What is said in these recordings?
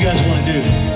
you guys want to do.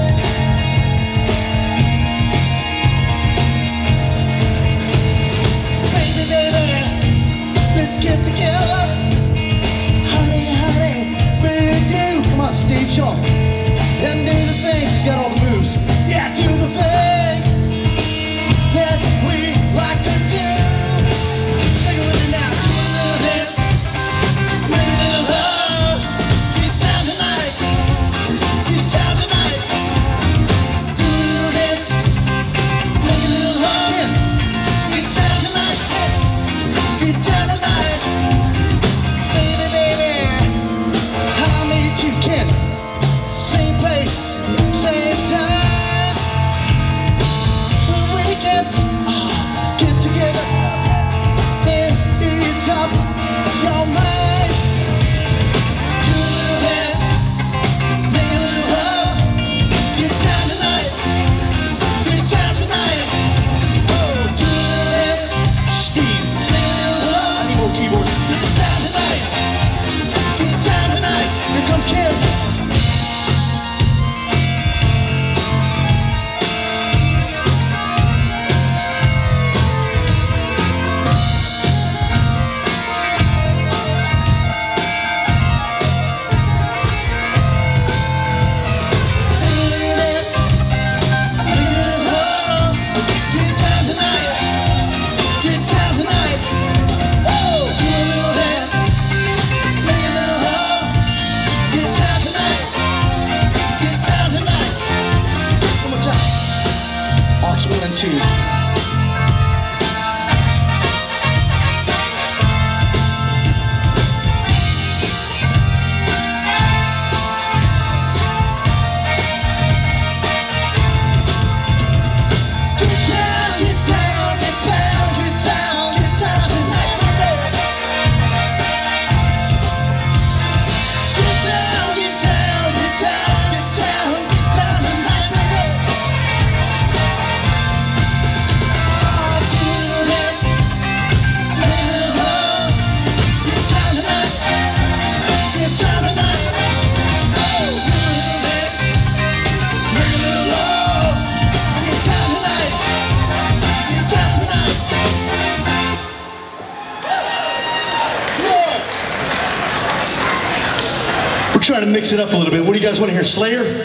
You. Trying to mix it up a little bit. What do you guys want to hear? Slayer?